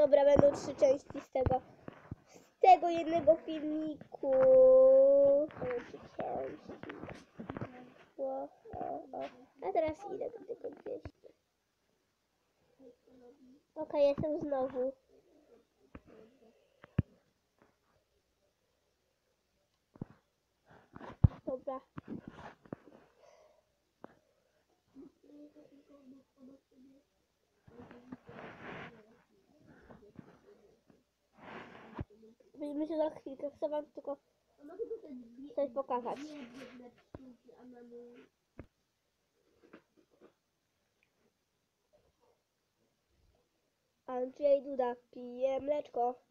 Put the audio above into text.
Dobra, będą trzy części z tego. Z tego jednego filmiku. O, o, o. A teraz idę do tego 200. Okej, jestem znowu. Dobra. Widzimy się za chwilkę. Chcę wam tylko coś pokazać. Andrzej Duda pije mleczko.